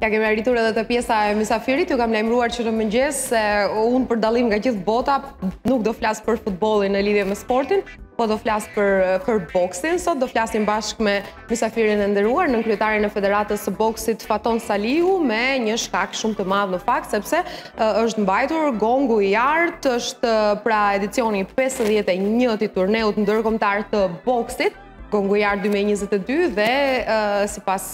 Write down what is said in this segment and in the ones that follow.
Ja kemi arritur edhe te pjesa e misafirit, ju kam lajmëruar që në mëngjes se unë për dallim nga gjithë bota nuk do flas për futbollin në lidhje me sportin, po do flas për, për boksin. Sot do flasim bashkë me misafirin e nderuar nënkryetarin e Federatës së Boksit Faton Salihu me një shkak shumë të madh në fakt, sepse është mbajtur Gongu i Artë, është pra edicioni 51 i turneut ndërkombëtar të boksit, Gongu i Artë 2022 dhe sipas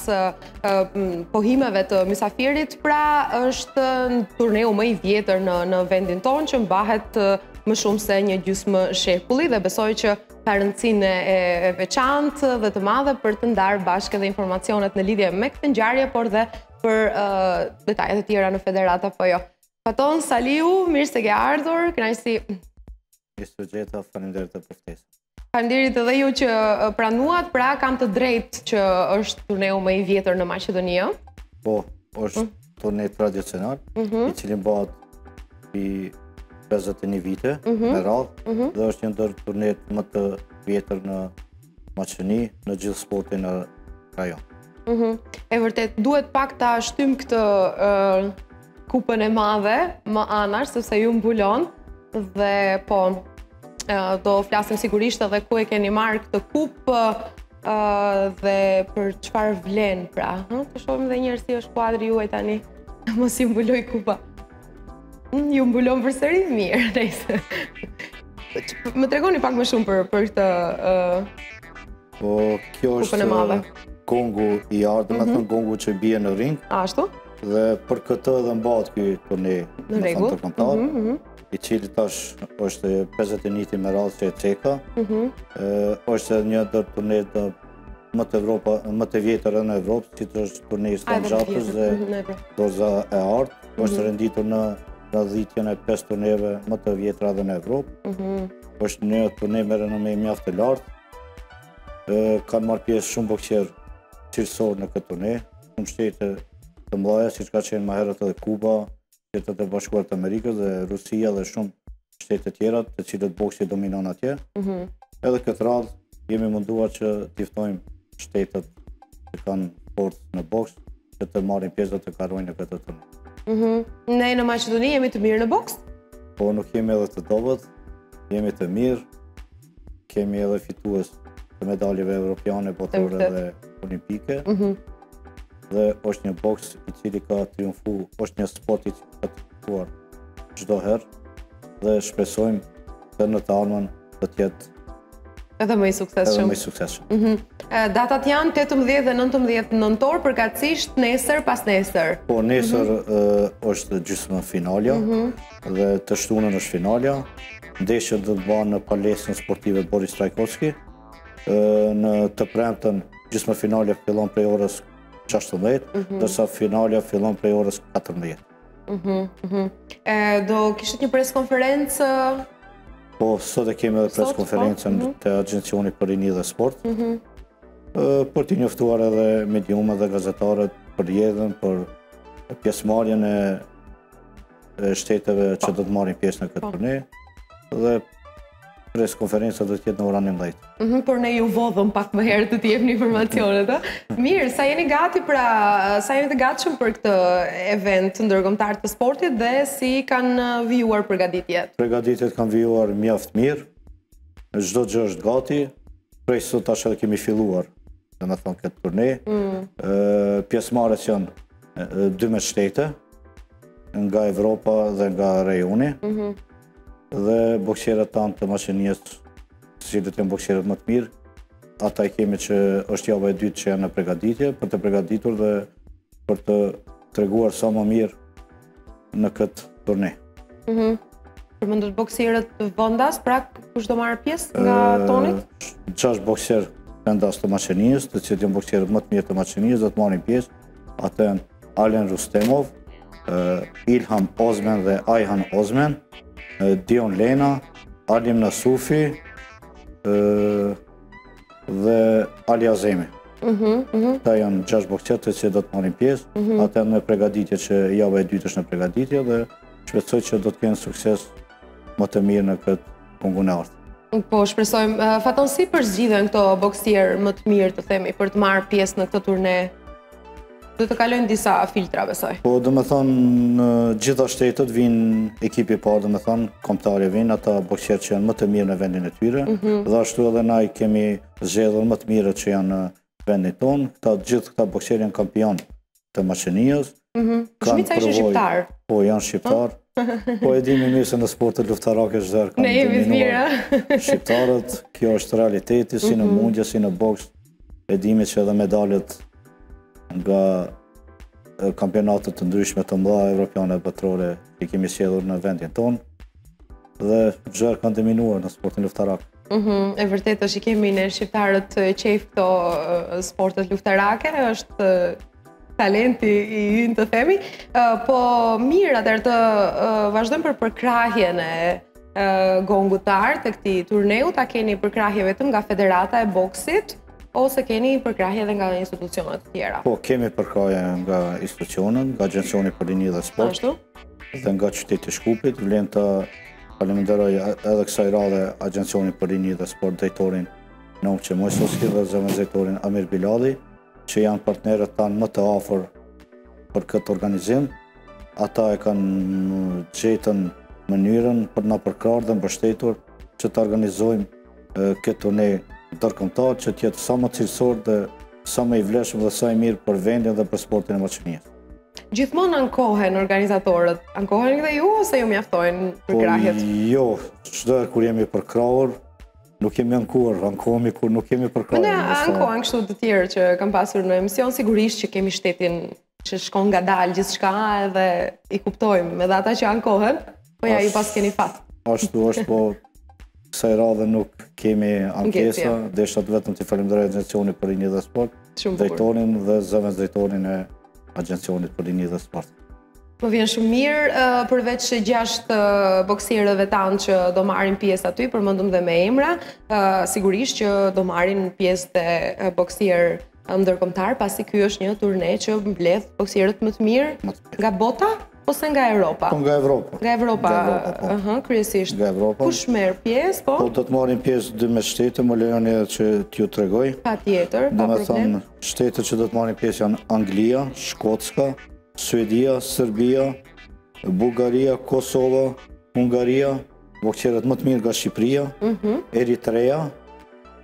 pohimeve të misafirit, pra është turneu më i vjetër në, në vendin tonë që mbahet më shumë se një gjysmë shekulli dhe besoj që ka rëndësinë e, e veçantë dhe të madhe për të ndarë bashkë edhe informacionet në lidhje me këtë ngjarje, por dhe për uh, detajet e tjera në federatë apo jo. Faton Salihu, mirë se ke ardhur, kënaqësi. Mirë se ju gjeta, faleminderit për ftesën. Faleminderit edhe ju që pranuat, pra kam të drejtë që është turneu më i vjetër në Maqedoni. Po, është mm. turneu tradicional, mm -hmm. i cili mbahet 51 vite mm -hmm. me radhë mm -hmm. dhe është një ndër turnet më të vjetër në Maqedoni në gjithë sportin e rajon. Mm -hmm. E vërtetë, duhet pak ta shtyjmë këtë uh, kupën e madhe më anash sepse ju mbulon dhe po do flasim sigurisht edhe ku e keni marrë këtë kupë dhe për çfarë vlen pra. Hm, të shohim edhe një herë si është kuadri juaj tani. Mos ju mbulojë kupa. Hm, ju mbulon përsëri mirë, nejse. Më tregoni pak më shumë për për këtë ë kupën e madhe. Po, kjo është Gongu i Artë, me mhm. thënë gongu që bie në ring. Ashtu? Dhe për këtë edhe mbahet ky turne ndërkombëtar, mhm, mhm. i cili tash është 51-ti me radhë që e ceka, mhm. është një ndër turnet më të Evropa, më të vjetër në Evropë, siç është turneu i Stranxhës dhe Doreza e Artë, është renditur në radhitjen e 5 turneve më të vjetra dhe në Evropë, është një turne me renome mjaft të lartë, kanë marrë pjesë shumë boksierë cilësorë në këtë turne, shumë shtete të mdhaja siç ka qenë më herët edhe Kuba, Shtetet e Bashkuara të Amerikës dhe Rusia dhe shumë shtete tjera te cilat boksi dominon atje. Mm -hmm. Edhe këtë radhë jemi munduar që t'i ftojmë shtetet që kanë forcë në boks që të marrin pjesë dhe të garojnë në këtë turne. Mm -hmm. Ne në Maqedoni jemi të mirë në boks? Po nuk jemi edhe të dobët, jemi të mirë, kemi edhe fitues të medaljeve evropiane, botërore dhe olimpike. Mm -hmm. Dhe është një boks i cili ka triumfu, është një sport i cili ka triumfuar çdo herë dhe shpresojmë që në të ardhmen të jetë Edhe më i suksesshëm. Edhe më i suksesshëm. Mm -hmm. Datat janë 18 dhe 19 nëntor, përkatësisht nesër pasnesër. Po, nesër mm -hmm. është gjysmëfinalja. Mm -hmm. Dhe të shtunën është finalja. Ndeshjet do të bëhen në palestrën sportive Boris Trajkovski. Në të premten gjysmëfinalja fillon prej orës 16, mhm. ndërsa finalja fillon prej orës 14. Mhm, mhm. Do kishit një pres konferencë? Po, sot e kemi edhe pres po? konferencën te Agjencioni për Rini dhe Sport. Për t'i njoftuar edhe mediumet dhe gazetarët për rrjedhën, për pjesëmarrjen e e shteteve që do të marrin pjesë në këtë po. turne dhe pres konferenca do të jetë në orën 19. Ëh, mhm, por ne ju vodhëm pak më herët të jepni informacionet, ëh. Mirë, sa jeni gati pra, sa jeni të gatshëm për këtë event ndërkombëtar të sportit dhe si kanë vijuar përgatitjet? Përgatitjet kanë vijuar mjaft mirë. Çdo gjë është gati. Prej sot tash edhe kemi filluar, domethënë këtë turne. Ëh, mm. pjesëmarrës janë 12 shtete. nga Evropa dhe nga rajoni, mhm. dhe boksierët tanë të Maqedonisë, të cilët janë boksierët më të mirë, ata i kemi që është java e dytë që janë në pregaditje, për të pregaditur dhe për t'u treguar sa më mirë në këtë turne. Mhm. Përmendët boksierët vendas, pra kush do marrë pjesë nga tanët? Gjashtë boksierë vendas të Maqedonisë, të cilët janë boksierët më të mirë të Maqedonisë, do të marrin pjesë, Ata janë Alen Rustemov, Ilham Ozmen dhe Ajhan Ozmen, Dion Lena, Alim Nasufi dhe Ali Azemi. Mhm, mhm. Këta janë gjashtë boksierët që do të marrin pjesë, mhm. ata janë në pregaditje që java e dytë është në pregaditje dhe shpresoj që do të kenë sukses më të mirë në këtë Gongun e artë. Po, shpresojmë. Eh, Faton, si përzgjidhen këto boksierë më të mirë, të themi, për të marrë pjesë në këtë turne? Duhet të kalojnë disa filtra, besoj. Po, domethënë, në gjitha shtetet vijnë ekipi i parë, domethënë, kombëtarja vijnë, ata boksierë që janë më të mirë në vendin e tyre, mhm. dhe ashtu edhe na i kemi zgjedhur më të mirët që janë vendin tonë, këta gjithë këta boksierë janë kampionë të Maqedonisë. Mhm. Mm Shumica ishin shqiptarë. Po janë shqiptarë. Po e dimi mirë se në sportet luftarake çdo herë kanë dominuar shqiptarët, kjo është realiteti, si në mhm. mundje, si në boks, e dimi që edhe medaljet nga kampionatet të ndryshme të mëdha evropiane e botërore i kemi sjellur në vendin tonë. dhe gjithmonë kanë dominuar në sportin luftarak. Mhm, mm e vërtetë është i kemi ne shqiptarët qejf këto sportet luftarake, është talenti i ynë të themi. Uh, po mirë, atëherë të uh, vazhdojmë për përkrahjen e uh, gongut të artë të këtij turneu, a keni përkrahje vetëm nga Federata e Boksit ose keni përkrahje edhe nga institucione të tjera. Po kemi përkrahje nga institucionet, nga Agjencioni për Rini dhe Sport. Ashtu? Dhe nga qyteti i Shkupit vlen ta faleminderoj edhe kësaj radhe Agjencionin për Rini dhe Sport Drejtorin Naumçe Mojsoski dhe Zëvendës Drejtorin Amir Bilali, që janë partnerët tanë më të afër për këtë organizim. Ata e kanë gjetën mënyrën për t'na përkrah dhe mbështetur që ta organizojmë këtë turne ndërkombëtar që të jetë sa më cilësor dhe sa më i vleshëm dhe sa i mirë për vendin dhe për sportin e Maqedonisë. Gjithmonë ankohen organizatorët. Ankoheni dhe ju ose ju mjaftojnë përkrahjet? Jo, çdoherë kur jemi përkrahur, nuk jemi ankuar, ankohemi kur nuk jemi përkrahur. Më ankohen kështu të tjerë që kam pasur në emision, sigurisht që kemi shtetin që shkon ngadalë gjithçka edhe i kuptojmë edhe ata që ankohen, Po ja, ju paskeni fat. Ashtu është, po kësaj radhe nuk kemi ankesa, deshta, jo, vetëm të falënderoj Agjencionin për Rini dhe Sport, drejtorin dhe zëvendësdrejtorin e Agjencionit për Rini dhe sport. Më vjen shumë mirë, përveç gjashtë boksierëve tanë që do marrin pjesë aty, përmendëm dhe me emra, sigurisht që do marrin pjesë dhe boksierë ndërkombëtar, pasi ky është një turne që mbledh boksierët më të mirë nga bota, Ose nga Evropa? Po nga Evropa. Nga Evropa, po. kryesisht. Nga Evropa. Kush merr pjesë, po? Po do të marrin pjesë dymbëdhjetë shtete, më lejoni që t'ju tregoj. Patjetër, pa problem. Domethënë, shtetet që do të marrin pjesë janë Anglia, Shkotska, Suedia, Serbia, Bulgaria, Kosova, Hungaria, bokserët më të mirë nga Shqipria, mhm. Eritrea,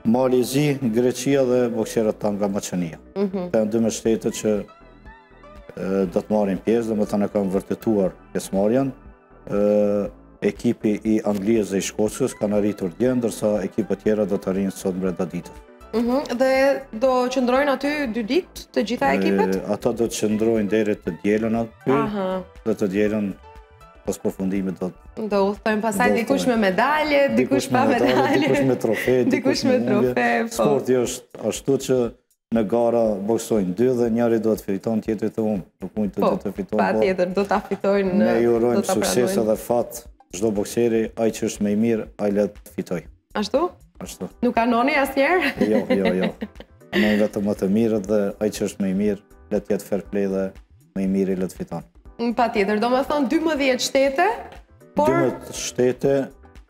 Mali i Zi, Greqia dhe bokserët tanë nga Maqedonia. Mhm. Këto janë dymbëdhjetë shtete që do të marrin pjesë, domethënë kanë vërtetuar pjesëmarrjen. Ekipi i Anglisë dhe i Shkotskës kanë arritur dje, ndërsa ekipet tjera do të arrijnë sot mbrenda ditës. Mhm, dhe do qëndrojnë aty dy ditë të gjitha ekipet? Ata do të qëndrojnë deri të dielën aty, dhe të dielën pas përfundimit do të... Do udhëtojnë pastaj dikush me medalje, dikush pa medalje, dikush me trofe, dikush pa trofe, po. Sporti është ashtu që Në gara boksojnë dy dhe njëri duhet të fiton, tjetri të humbë. Nuk mund të po, të fiton. Po, patjetër, do ta fitojnë. Ne ju urojmë sukses edhe fat çdo bokseri, ai që është më i mirë, ai le të fitojë. Ashtu? Ashtu. Nuk anoni asnjëherë? Jo, jo, jo. Anoni vetëm më të mirit dhe ai që është më i mirë, le të jetë fair play dhe më i miri le të fiton. Patjetër, domethënë 12 shtete, por... 12 shtete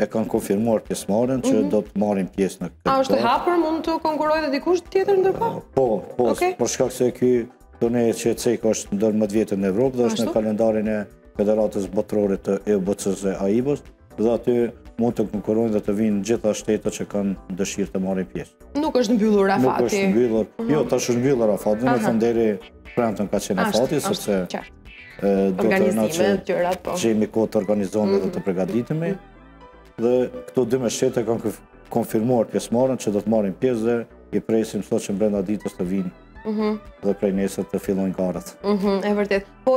e kanë konfirmuar pjesëmarrjen që mhm. do të marrin pjesë në këtë. A është e hapur, mund të konkurrojë dhe dikush tjetër ndërkohë? Po, po, për shkak se ky turne që e ceka është ndër më të vjetrit në Evropë dhe është në kalendarin e Federatës Botërore të EUBC-së dhe AIBA-s, dhe aty mund të konkurrojnë dhe të vijnë gjitha shtetet që kanë dëshirë të marrin pjesë. Nuk është mbyllur afati. Nuk është mbyllur. Mhm. Jo, tash është mbyllur afati, domethënë deri premtën ka qenë afati sepse do të na, po, që të kemi kohë të organizojmë dhe të mhm. përgatitemi. Dhe këto 12 shtete kanë konfirmuar pjesëmarrjen që do të marrin pjesë dhe i presim sot që brenda ditës të vijnë. Mhm. Dhe prej nesër të fillojnë garat. Mhm, e vërtetë. Po,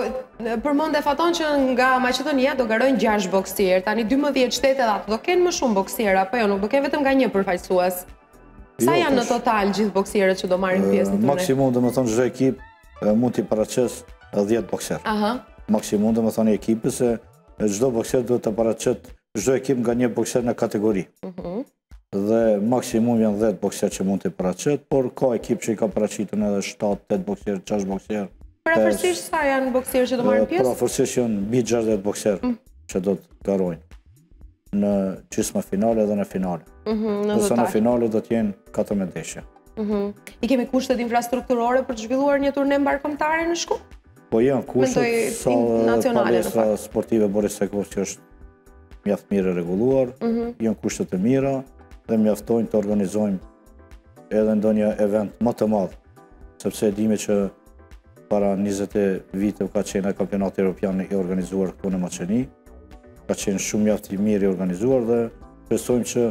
përmende Faton që nga Maqedonia do garojnë 6 boksierë, tani 12 shtete dhe ato do kenë më shumë boksierë, apo jo, nuk do kenë vetëm nga një përfaqësues. Jo, Sa janë në total gjithë boksierët që do marrin pjesë në turne? Maksimum domethënë çdo ekip mund t'i paraqesë 10 boksierë. Aha. Maksimum domethënë ekipe, se çdo boksier duhet të paraqet çdo ekip nga një boksier në kategori. Mhm. dhe maksimum janë 10 boksierë që mund t'i paraqet, por ka ekip që i ka paraqitur edhe 7-8 boksierë, 6 boksierë. Përafërsisht sa janë boksierë që do marrin pjesë? Përafërsisht janë mbi 60 boksierë mm. që do të garojnë në gjysmëfinale dhe në finale. Mhm, ndërsa në finale do të jenë 14 ndeshje. Mhm. I kemi kushtet infrastrukturore për të zhvilluar një turne mbarëkombëtare në Shkup? Po janë kushtet se palestra sportive Boris Trajkovski është mjaft mirë e rregulluar, mhm. janë kushte të mira dhe mjaftojnë të organizojmë edhe ndonjë event më të madh, sepse e dimë që para 20 vite ka qenë edhe kampionati europian i organizuar këtu në Maqedoni, ka qenë shumë mjaft mirë i organizuar dhe Besojmë që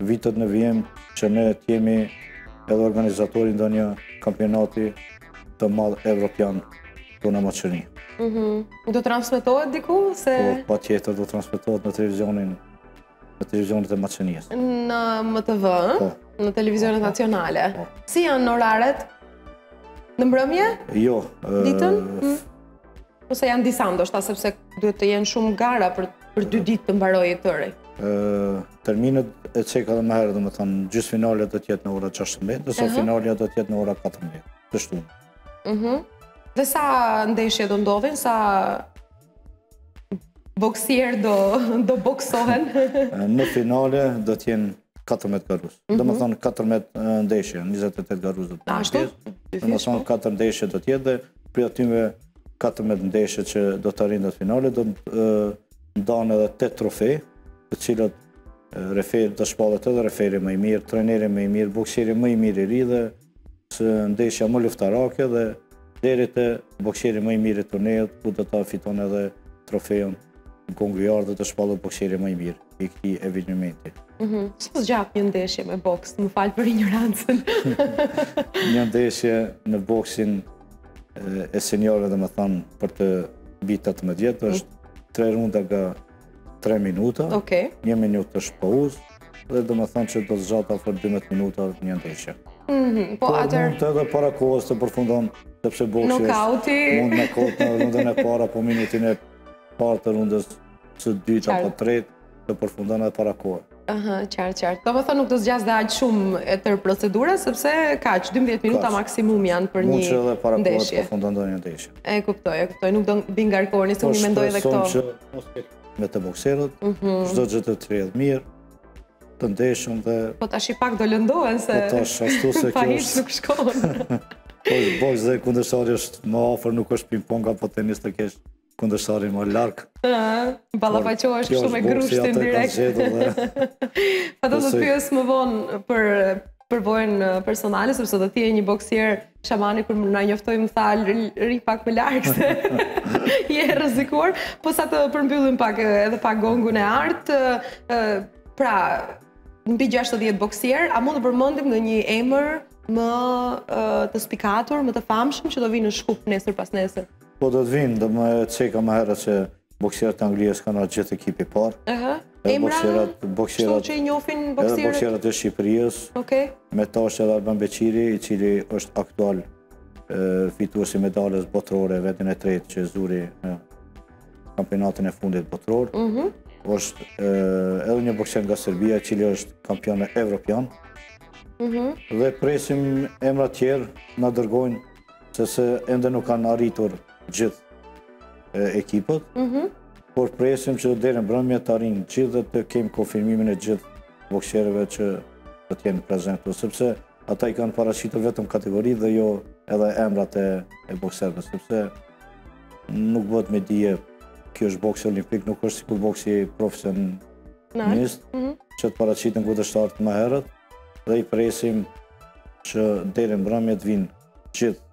vitet në vijim që ne të jemi edhe organizator i ndonjë kampionati të madh evropian këtu në Maqedoni. Mhm. Do transmetohet diku? Po, patjetër do transmetohet në televizionin në televizionet e Maqedonisë. Në MTV, po. në televizionet po, po. nacionale. Si janë oraret? Në mbrëmje? Jo. Ditën? Mhm. Ose janë disa ndoshta sepse duhet të jenë shumë gara për për dy ditë të mbarojë turneu. Ë terminet e ceka edhe më herë, domethënë gjysmëfinalja do të jetë në ora 16, ndërsa finalja do të jetë në ora 14. Të shtunë. Mhm. Dhe sa ndeshje do ndodhin, sa boksierë do do boksohen. në finale do të jenë 14 garues. Mm -hmm. Domethënë mhm. 14 ndeshje, 28 garues do të jenë. Domethënë 4 ndeshje do të jetë dhe prej atyre 14 ndeshje që do të arrijnë në finale, do të ndahen edhe 8 trofe, të cilët referi, do shpallet edhe referi më i mirë, trajneri më i mirë, bokseri më i mirë i ri dhe ndeshja më luftarake dhe deri te bokseri më i mirë i turneut, ku do ta fiton edhe trofeun Gongu i Artë dhe të shpallet bokseri më i mirë i këtij evenimenti. Mhm. Sa zgjat një ndeshje me boks, më fal për ignorancën. Një ndeshje në boksin e seniorëve domethënë për të mbi tetëmbëdhjetë, mhm. është tre runda nga 3 minuta, okay. 1 minutë është pauzë, dhe domethënë që do të zgjat afër 12 minuta një ndeshje. Mm -hmm. Po Por atëherë... mund të edhe para kohës të përfundon, sepse boksi është... Nokauti... Mund me nokaut në rundën e parë apo minutin e parë të rundës së dytë apo tretë, të përfundon edhe para kohës. Aha, qartë, qartë. Domethënë nuk do zgjasë dhe aq shumë e tërë procedura, sepse kaq 12 minuta maksimum janë për një ndeshje. Mund që edhe para kohe të përfundon ndonjë ndeshje. E kuptoj, e kuptoj, nuk do mbingarkohen, se unë i mendoj edhe këta. Po shpresum që mos të me të bokserët, mhm. çdo gjë do të rrjedhë mirë, të ndeshëm dhe... Po tashti pak do lëndohen se... Po është ashtu se kjo është... nuk shkohen. Po është boks dhe kundërshtari është më afër, nuk është ping-pong apo tenis të kesh. kundërshtarin më larg. Ballafaqohesh kështu me grushtin direkt. Po do të pyes më vonë për përvojën personale, sepse do të jetë një boksier Shamani kur na njoftoi më tha rri pak më larg se je e rrezikuar, po sa të përmbyllim pak edhe pak Gongun e Artë, pra mbi 60 boksierë, a mund të përmendim ndonjë emër më të spikatur, më të famshëm që do vijë në Shkup nesër pasnesër? Po do të vijnë, do më e ceka më herët se boksierët e Anglisë kanë ardhur, gjithë ekipi i parë. Ëh. Emra, ata që i njohin boksierët. Edhe boksierët e Shqipërisë. Okej. Okay. Me ta është edhe Alban Beqiri, i cili është aktual fitues i medaljes botërore vendin e tretë që e zuri në kampionatin e fundit botëror. Ëh. Mm është edhe një boksier nga Serbia, i cili është kampion evropian. Ëh. Mm dhe presim emra të tjerë të na dërgojnë sepse ende nuk kanë arritur gjithë ekipet, mhm. por presim që deri në mbrëmje të arrijnë gjithë dhe të kemë konfirmimin e gjithë bokserëve që do të jenë prezent këtu, sepse ata i kanë paraqitur vetëm kategori dhe jo edhe emrat e bokserëve, sepse nuk bëhet me dije kjo është boksi olimpik, nuk është sikur boksi profesionist, mhm. që të paraqiten kundërshtarët më herët, dhe i presim që deri në mbrëmje të vijnë gjithë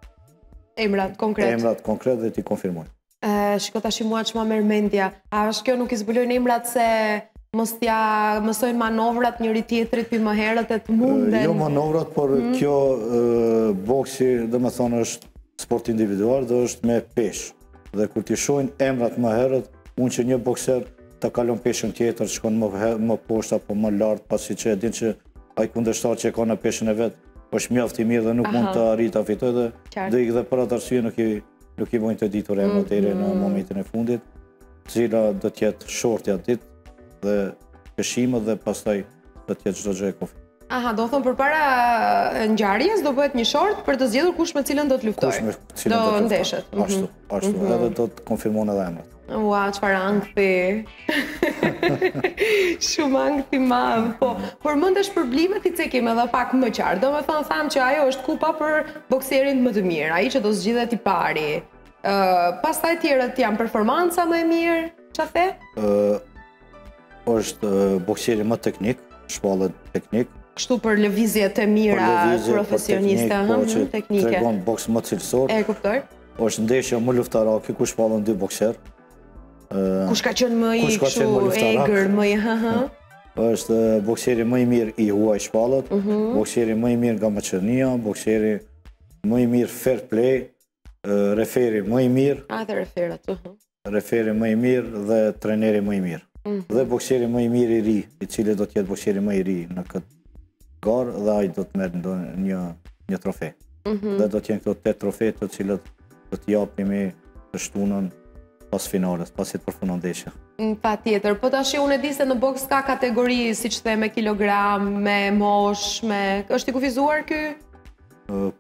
emrat konkretë. Emrat konkretë dhe t'i konfirmojnë. Ë, shiko tash mua ç'ma merr mendja. A është kjo nuk i zbulojnë emrat se mos t'ia mësojnë manovrat njëri-tjetrit prej më herët e të munden. Jo manovrat, por mhm. kjo boksi, domethënë, është sport individual dhe është me peshë. Dhe kur t'i shohin emrat më herët, mun që një bokser ta kalon peshën tjetër, shkon më herë, më poshtë apo më lart, pasi që e din që ai kundërshtar që e ka në peshën e vet është mjaft i mirë dhe nuk mund të arrijë ta fitojë dhe do ikë dhe për atë arsye nuk i nuk i bojnë të ditur emrat mhm. deri në momentin e fundit, cili do të jetë shorti atë ditë dhe peshimët dhe pastaj do të jetë çdo gjë e kufizuar. Aha, do thotë përpara ngjarjes do bëhet një short për të zgjedhur kush me cilën do të luftojë. Kush me cilën do të ndeshet. Mhm. Ashtu, ashtu, mm -hmm. edhe do të konfirmohen edhe emrat. Ua, çfarë ankthi. Shumë ankth i madh, po. Por mund edhe shpërblimet t'i cekim edhe pak më qartë. Domethënë thamë që ajo është kupa për bokserin më të mirë, ai që do zgjidhet i pari. Uh, pastaj tjerat janë performanca më e mirë, ç'the? Uh, është bokseri më teknik, shpallet teknik. Kështu për lëvizjet e mira profesioniste, po, hëmë, teknike. Që tregon boks më cilësor. E, kuptoj. është ndeshja më luftarake, ku shpallen dy bokserë. Kush ka qenë më i kështu egër, më i hëhë? është bokseri më i mirë i huaj shpallet, mhm. bokseri më i mirë nga Maqedonia, bokseri më i mirë fair play, referi më i mirë. A, dhe referat, të hëmë. referi më i mirë dhe treneri më i mirë. Mhm. Dhe bokseri më i mirë i ri, i cili do të jetë bokseri më i ri në këtë garë dhe ai do të merr një një trofe. Mhm. Dhe do të jenë këto tetë trofe të cilat do të japimi të shtunën pas finales, pasi të përfunon ndeshja. Mm, patjetër, po tash unë e di se në boks ka kategori, siç the me kilogram, me moshë, me... është i kufizuar kjo?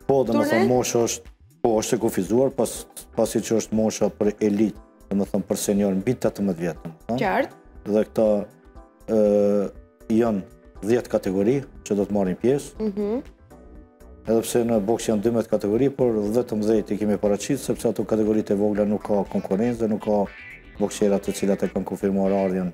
Po, domethënë mosha është Po, është e kufizuar, pasi që është mosha për elitë, domethënë për senior, mbi 18 vjet. Qartë. Dhe këta janë 10 kategori që do të marrin pjesë. Mhm. Edhe pse në boks janë 12 kategori, por vetëm 10 i kemi paraqitë, sepse ato kategoritë e vogla nuk ka konkurencë dhe nuk ka boksera të cilat e kanë konfirmuar ardhjen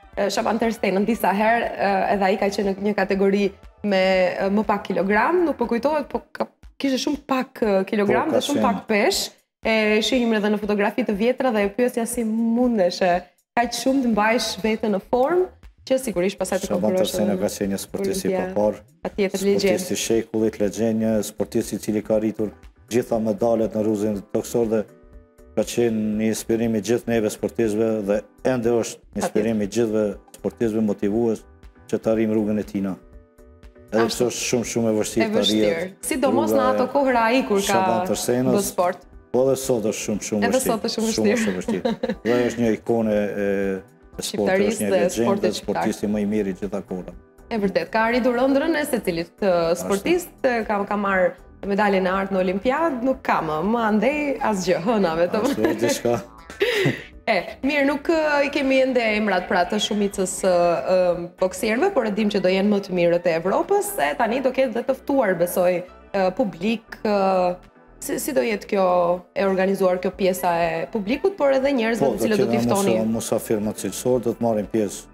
Shaban Tërstenën disa herë, edhe ai ka qenë në një kategori me më pak kilogram, nuk po kujtohet, po ka, kishte shumë pak kilogram po, dhe shumë pak peshë. E shihim edhe në fotografi të vjetra dhe e pyesja si mundeshe kaq shumë të mbajsh veten në formë që sigurisht pastaj të konkurrosh. Shaban Tërstena ka qenë një sportist përpara. Patjetër legjendë. Sportist i shekullit, legjendë, një sportist i cili ka arritur gjitha medaljet në rruzullin tokësor dhe ka qenë një inspirim i gjithë neve sportistëve dhe ende është një inspirim i gjithëve sportistëve motivues që të arrijmë rrugën e tina. Edhe pse është shumë shumë e vështirë të arrihet. Sidomos në ato kohëra ai kur ka bërë sport. Po dhe sot është shumë shumë e vështirë. Edhe sot është shumë e vështirë. Shumë e vështirë. Dhe është një ikonë e sportit, është një legjendë, sportisti më i mirë i gjitha kohëve. E vërtetë, ka arritur ëndrrën e secilit sportist, ka ka marrë medaljen e artë në olimpiadë, nuk ka më, më andej asgjë, hëna vetëm. Asgjë diçka. E, mirë, nuk i kemi ende emrat pra të shumicës uh, bokserëve, por e dimë që do jenë më të mirët e Evropës, e tani do ketë dhe të ftuar, besoj, uh, publik, uh, si, si do jetë kjo e organizuar kjo pjesa e publikut, por edhe njerëzve po, të cilët do t'i ftoni. Po, do kemi musafirë më cilësorë, do të marrin pjesë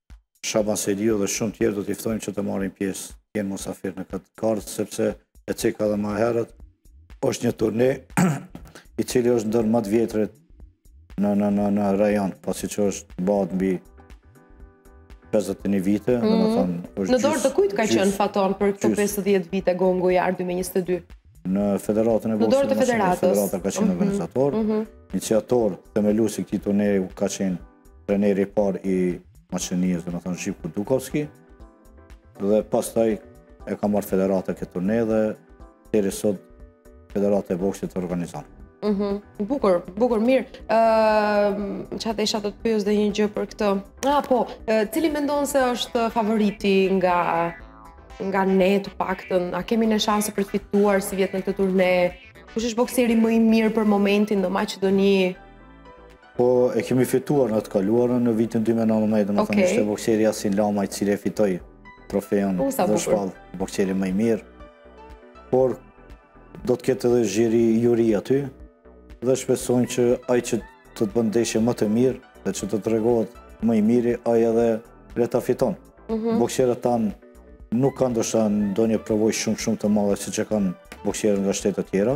Shaban Sejdiu dhe shumë tjerë do t'i ftojmë që të marrin pjesë, të jenë musafirë në këtë garë, sepse e ceka dhe ma herët, është një turne i cili është ndër më të vjetrit në në në në rajon, pasi që është bëhet mbi 51 vite, mm -hmm. domethënë mhm. është Në dorë të kujt ka qenë Faton për këto 50 vite Gongu i Artë 2022? Në Federatën e Boksit. Në dorë të Federatës. Federata ka qenë mhm. organizator, mm -hmm. iniciator, themelues i këtij turneji ka qenë Treneri i parë i Maqedonisë, domethënë Zhiko Dukovski, dhe pastaj e ka marrë federata këtë turne dhe deri sot federata e boksit e organizon. Mhm. Bukur, bukur, mirë. Ëm, çfarë desha të të pyes dhe një gjë për këtë. Ah, po, cili mendon se është favoriti nga nga ne të paktën? A kemi ne shanse për të fituar sivjet në këtë turne? Kush është bokseri më i mirë për momentin në Maqedoni? Po e kemi fituar në të kaluarën në vitin 2019, domethënë ishte bokseri Jasin Lama i cili e fitoi trofeun dhe u shpall bokseri më i mirë. Por do të ketë edhe zhiri juri aty dhe shpresojmë që ai që do të bën ndeshje më të mirë dhe që të tregohet më i miri, ai edhe le ta fiton. Mhm. Bokserët tanë nuk kanë ndoshta ndonjë përvojë shumë shumë të madhe siç e kanë bokserët nga shtetet tjera.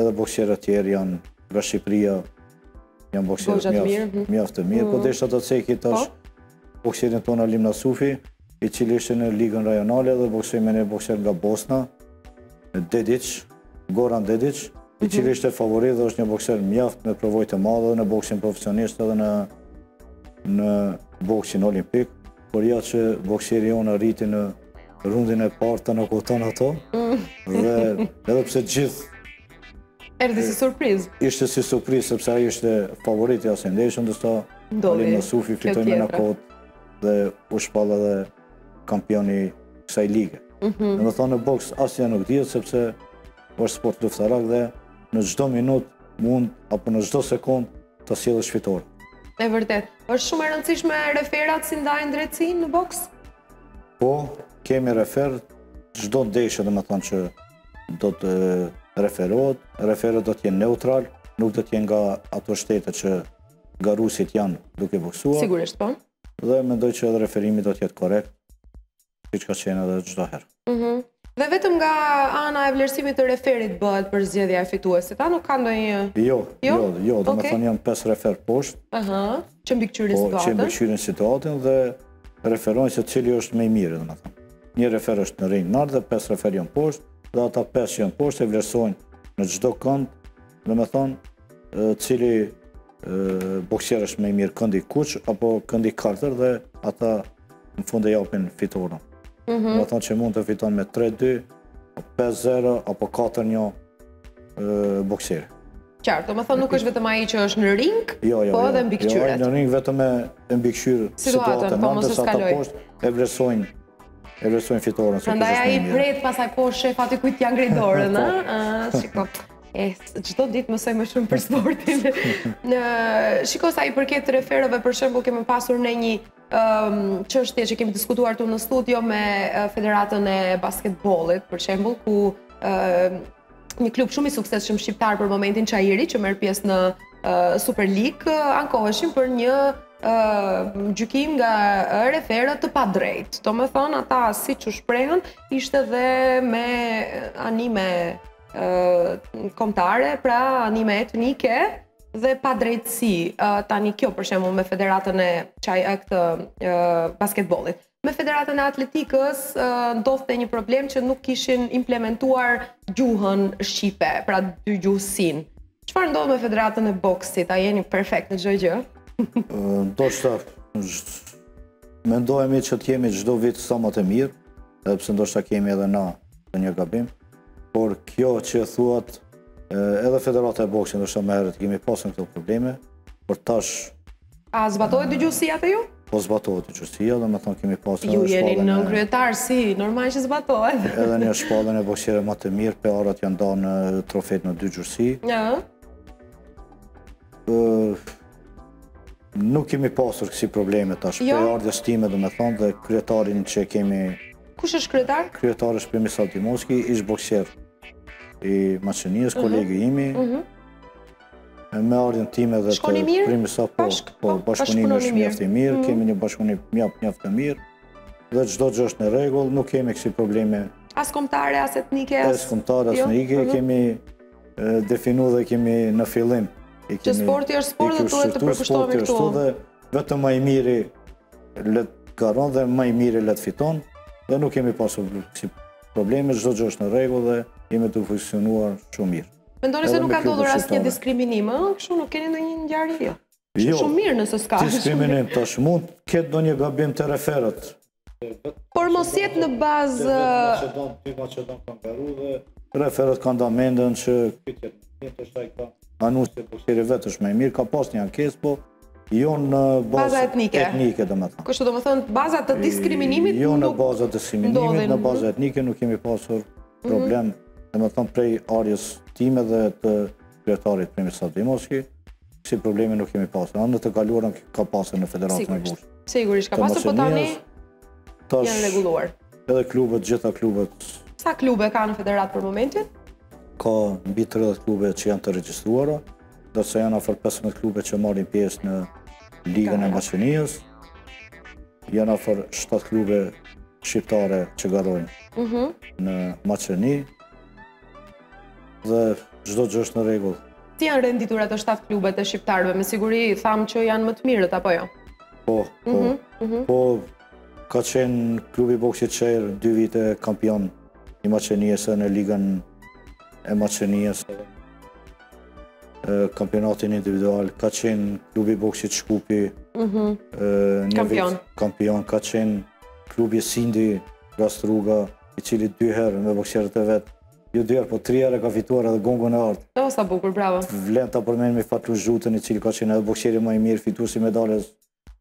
Edhe bokserët tjerë janë nga Shqipëria, janë bokserë mjaft mjaft të mirë, po mhm. desha ta ceki po. është bokserin tonë Alim Nasufi, i cili ishte në ligën rajonale dhe boksoi me një bokser nga Bosna, Dediq, Goran Dediq, i cili mhm. ishte favorit dhe është një bokser mjaft me përvojë të madhe edhe në boksin profesionist edhe në në boksin olimpik. Por ja që bokseri jonë arriti në rundin e parë ta nokauton atë, dhe edhe pse gjithë... Erdhi si surprizë. Ishte si surprizë, sepse ai ishte favoriti i asaj ndeshje, ndërsa Alim Nasufi fitoi me nokaut dhe u shpall edhe kampion i kësaj lige. Mhm. Domethënë në boks asgjë nuk dihet, sepse është sport luftarak dhe në çdo minut mund, apo në çdo sekund, ta sjellësh fitoren. E vërtetë, është shumë e rëndësishme referët si ndajnë drejtësinë në boks? Po, kemi referë, çdo ndeshje domethënë që do të referohet, referët do të jenë neutralë, nuk do të jenë nga ato shtete që garuesit janë duke boksuar. Sigurisht, po. Dhe mendoj që edhe referimi do të jetë korrekt. siç ka qenë edhe çdo herë. Mm -hmm. Dhe vetëm nga ana e vlerësimit të referit bëhet përzgjedhja e fituesit, a nuk ka ndonjë? Jo, jo, jo, jo do okay. me thënë janë pesë refer poshtë. Ëh, uh -huh. që mbikëqyrin, po, situatën. Që mbikëqyrin situatën dhe referojnë se cili është më i mirë, domethënë. Një refer është në ring nalt dhe pesë refer janë poshtë, dhe ata pesë që janë poshtë e vlerësojnë në çdo kënd, domethënë, cili boksier është më i mirë këndi i kuq apo këndi i kaltër dhe ata në fund e japin fitoren. Mm -hmm. Domethënë që mund të fiton me 3-2, 5-0, apo 4-1 boksieri. Qartë, domethënë nuk është vetëm ai që është në ring, jo, jo, po jo. edhe mbikëqyret. Jo, në ring vetëm e mbikëqyr situatën, po më se skaloj. E vlerësojnë e vlerësojnë fitoren. Prandaj ai prejtë pastaj po shef aty kujt ia ngre dorën, në? Po. Shiko, e, qëto ditë mësoj më shumë për sportin. Shiko, sa i përket referove, për shembull, kemë pasur në një çështje që kemi diskutuar këtu në studio me Federatën e Basketbollit, për shembull, ku një klub shumë i suksesshëm shqiptar për momentin Çairi që merr pjesë në Super League ankoheshin për një gjykim nga referët të padrejtë. Domethënë, ata siç u shprehën, ishte dhe me anime kombëtare, pra anime etnike, dhe padrejtësi tani kjo për shembull me federatën e çaj e këtë basketbollit. Me federatën e atletikës ndodhte një problem që nuk kishin implementuar gjuhën shqipe, pra dygjuhësinë. Çfarë ndodh me federatën e boksit? A jeni perfekt në çdo gjë? Ndoshta mundohemi që të jemi çdo vit sa më të mirë, edhe pse ndoshta kemi edhe ne ndonjë gabim. Por kjo që e thuat, edhe Federata e Boksit edhe më herët, kemi pasur këto probleme, por tash... A zbatohet dygjuhësia te ju? Po zbatohet dygjuhësia domethënë kemi pasur edhe shpalljen e... Ju jeni nënkryetar, si, normal që zbatohet. Edhe në shpalljen e boksierëve më të mirë, peharat janë dhanë trofetë në dygjuhësi. Në? Nuk kemi pasur kësi probleme tash, jo. prej ardhjes time domethënë dhe kryetarin që kemi... Kush është kryetar? Kryetar është Primisllav Dimovski, ish boksier i Maqedonisë, mhm. koleg i imi. Mhm. Me ardhjen time dhe të Primisllavit, po, po, po bashkëpunimi është mjaft i mirë, mhm. kemi një bashkëpunim mjaft mjaft i mirë, dhe çdo gjë është në rregull, nuk kemi kësi probleme. As kombëtare, as etnike, as... As kombëtare, as jo. etnike, kemi definu dhe këtë në fillim. Që sporti është sport dhe duhet të përkushtohemi këtu. Sporti është dhe vetëm më i miri le të garon dhe më i miri le të fiton dhe nuk kemi pasur kësi probleme, çdo gjë është në rregull dhe jemi tu funksionuar shumë mirë. Mendoni se nuk ka ndodhur asnjë diskriminim, ëh, kështu nuk keni ndonjë ngjarje jo. Jo. Shumë mirë nëse s'ka. Diskriminim tash mund të ketë ndonjë gabim te referët, Por mos jetë në bazë... Referët kanë nda mendjen që Manus e Bushiri vetë është më i mirë, ka pas një ankesë, po jo në bazë etnike, etnike domethënë. Kështu domethënë, bazat të diskriminimit nuk... Jo në bazë të diskriminimit, në bazë etnike nuk kemi pasur mhm. problem, domethënë prej ardhjes time dhe të kryetarit Primislav Dimoski, Ksi problemi nuk kemi pasur. Në të kaluarën ka pasur në Federatën e Boksit. Sigurisht, ka pasur po tani janë rregulluar. Edhe klubet, gjitha klubet. Sa klube ka në federatë për momentin? Ka mbi 30 klube që janë të regjistruara, ndërsa janë afër 15 klube që marrin pjesë në Ligën e Maqedonisë. Janë afër 7 klube shqiptare që garojnë mhm. në Maqedoni. Dhe çdo gjë është në rregull. Si janë renditur ato shtatë klubet e shqiptarëve? Me siguri thamë që janë më të mirët apo jo? Po, po. Mhm, mhm. Po ka qenë klubi i Boksit Çair dy vite kampion i Maqedonisë në ligën e Maqedonisë. Kampionatin individual ka qenë klubi i Boksit Shkupi. Mhm. Kampion. Kampion ka qenë klubi Sindi nga Struga. i cili dy herë me boksierët e vet, jo dy herë, po tri herë ka fituar edhe gongun e artë. Oh, sa bukur, bravo. Vlen ta përmendim Fatlum Zhutën, i cili ka qenë edhe boksieri më i mirë, fituesi i medaljes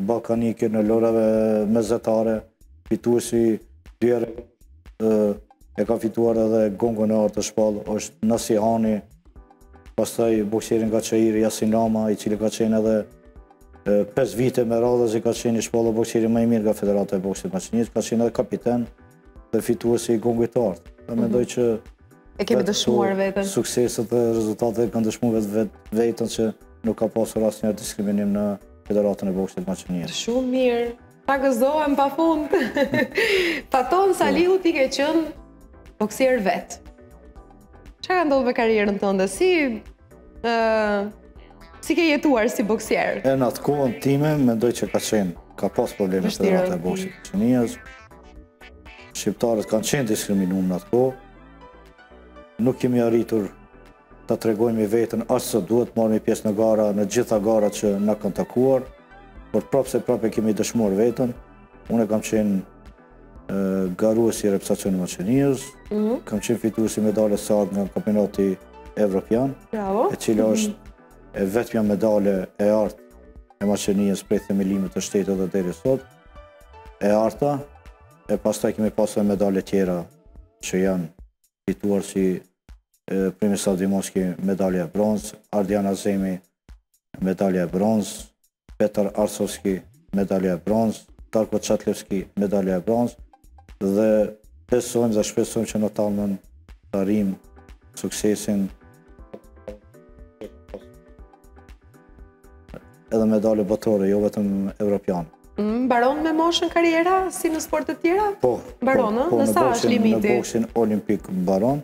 ballkanike lojërave mesdhetare, fituesi dy herë e ka fituar edhe gongun e artë të shpallë, është Nasihani, pastaj boksieri nga Çairi, Jasin Lama, i cili ka qenë edhe 5 vite me radhë si ka qenë i shpallë boksieri më i mirë nga Federata e Boksit Maqedonisë, ka qenë edhe kapiten, dhe fituesi i gongut të artë. Dhe mhm. mendoj që e kemi dëshmuar veten. Sukseset dhe rezultatet kanë dëshmuar vetveten që nuk ka pasur asnjë diskriminim në Federatën e Boksit të Maqedonisë. Shumë mirë. Po gëzohem pa fund. Faton Saliu ti ke qenë boksier vetë. Çka ka ndodh me karrierën tënde? Si Uh, si ke jetuar si boksier? E në atë kohën time, mendoj që ka qenë, ka pas probleme Federata e Boksit të Maqedonisë. Shqiptarët kanë qenë diskriminuar në atë kohë. Nuk kemi arritur ta tregojmi veten ashtu si duhet të marrmi pjesë në gara, në gjitha gara që na kanë takuar, por prapë se prapë e kemi dëshmuar veten, unë kam qenë Garues i Reprezentacionit Maqedonisë, kam qenë fitues i medalës së artë nga kampionati evropian, e cila është e vetmja medale e artë e Maqedonisë prej themelimit të shtetit dhe deri sot, e arta, e pastaj kemi pasur edhe medale tjera që janë fituar si Primislav Dimoski medalja e bronzë, Ardian Azemi medalja e bronzë, Petar Arcovski medalja e bronzë, Darko Çatlevski medalja e bronzë dhe besojmë dhe shpresojmë që në të ardhmen të arrijmë suksesin edhe medalje botërore, jo vetëm evropian. Mm, mbaron me moshën karriera si në sportet tjera? Po. Mbaron, po, po, në sa është limiti? Në boksin olimpik mbaron.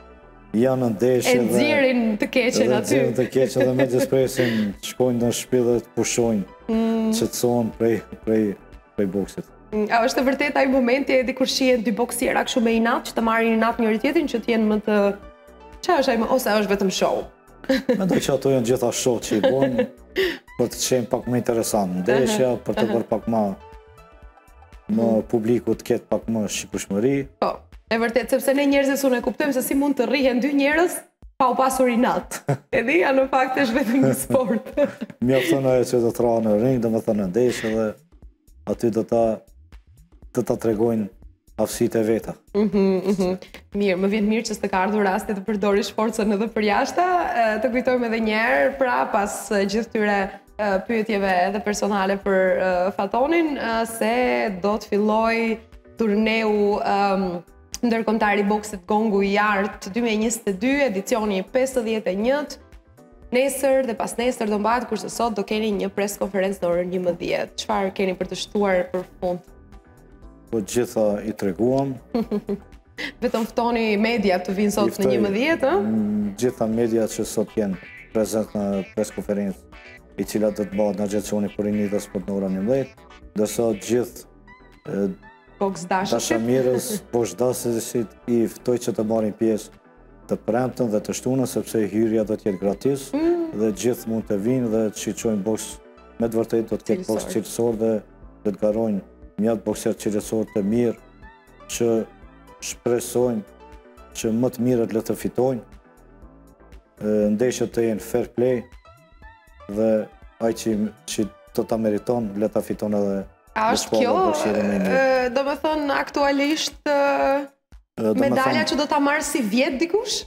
Janë në ndeshje dhe... E nxjerrin të keqen aty. E nxjerrin të keqen dhe mezi presin të shkojnë në shpi dhe të pushojnë, mm. që të sonë prej, prej, prej boksit. Mm, a është e vërtet ai momenti edhe kur shihen dy boksiera kështu me inat që të marrin inat njëri tjetrin që të jenë më të Çfarë është ai më ose është vetëm show? Mendoj që ato janë të gjitha show që i bën për të qenë pak më interesante ndeshja, për të bërë pak më Më mhm. publiku të ketë pak më shikushmëri. Po, e vërtet, sepse ne njerëzit s'mund e kuptojmë se si mund të rrihen dy njerëz pa u pasur inat. E di, ai në fakt është vetëm një sport. Mjafton ajo që do të rrah në ring, domethënë në ndeshje dhe aty do t'i tregojnë aftësitë e veta. Mhm, mhm. Mirë, më vjen mirë që s'të ka ardhur rasti të përdorish forcën edhe përjashta, të kujtojmë edhe njëherë, pra pas gjithë këtyre pyetjeve edhe personale për uh, Fatonin uh, se do të fillojë turneu um, ndërkombëtar i boksit Gongu i Artë 2022 edicioni 51 Nesër dhe pasnesër do mbahet kurse sot do keni një pres konferencë në orën 11. Çfarë keni për të shtuar për fund? Po të gjitha i treguam. Vetëm ftoni mediat të vinë sot në 11, ë? Gjitha mediat që sot të jenë prezent në pres konferencë, e cila do të bëhet në Agjencionin për Rini dhe Sport në orën 11, ndërsa gjithë dashamirët, boksdashësit i ftoj që të marrin pjesë të premtën dhe të shtunën, sepse hyrja do të jetë gratis mm. dhe gjithë mund të vinë dhe të shikojnë boks me të vërtetë do të ketë boks cilësor dhe do të garojnë mjaft bokserë cilësorë të mirë që shpresojmë që më të mirët le të fitojnë, ndeshjet të jenë fair play dhe ai që, që do ta meriton le ta fiton edhe A është kjo, domethonë, aktualisht medalja që do ta marrë sivjet dikush?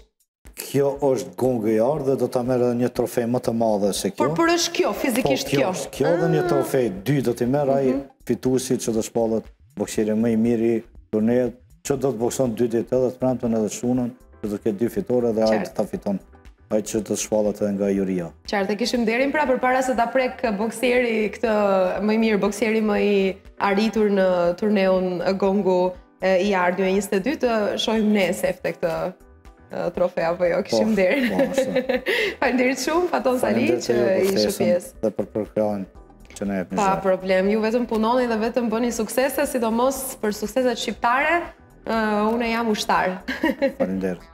Kjo është Gongu i Artë dhe do ta merr edhe një trofe më të madhe se kjo. Por por është kjo, fizikisht po, kjo. Po, kjo është dhe një ah. trofe dy do t'i merr ai mhm. fituesi që do shpallet boksieri më i miri i turneut, që do të bokson dy ditë edhe të premtën edhe shtunën, që do të ketë dy fitore dhe ai do ta fiton ai që do shpallet edhe nga Juria. Qartë, e kishim nderin pra përpara se ta prek boksieri këtë më i mirë, boksieri më i arritur në turneun Gongu I ardhjo e 22, të shohim nëse e fton këtë trofea apo jo, kishim po, nderin. Po, Faleminderit shumë Faton Saliu që ishe pjesë. Dhe për përkrahjen që na jepni. Pa problem, ju vetëm punoni dhe vetëm bëni suksese, sidomos për sukseset shqiptare. Uh, unë jam ushtar. Faleminderit.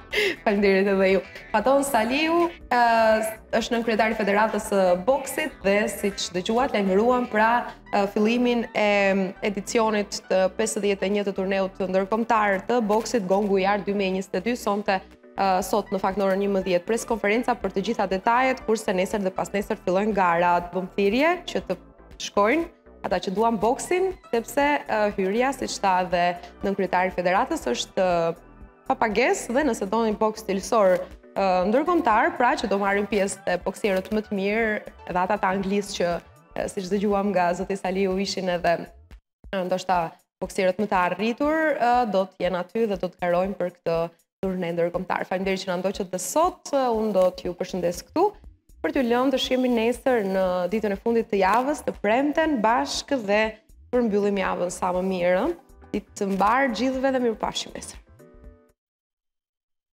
Faleminderit edhe ju. Faton Saliu uh, është nënkryetari i Federatës së Boksit dhe siç dëgjuat lajmëruam pra fillimin e edicionit të 51 të turneut ndërkombëtar të boksit Gongu i Artë 2022, sonte sot në fakt në orën 11 pres konferenca për të gjitha detajet, kurse nesër dhe pasnesër fillojnë garat, bëjmë thirrje që të shkojnë ata që duan boksin, sepse hyrja, siç tha dhe nënkryetari i federatës, është pa pagesë dhe nëse doni boks cilësor ndërkombëtar, pra që do marrin pjesë boksierët më të mirë, edhe ata të Anglisë që Siç dëgjuam nga zoti Saliu ishin edhe ndoshta boksierët më të arritur do të jenë aty dhe do të garojnë për këtë turne ndërkombëtar. Faleminderit që na ndoqët dhe sot, unë do t'ju përshëndes këtu për t'ju lënë të shihemi nesër në ditën e fundit të javës, të premten bashkë dhe përmbyllim javën sa më mirë. Ditë të mbarë gjithëve dhe mirupafshim nesër.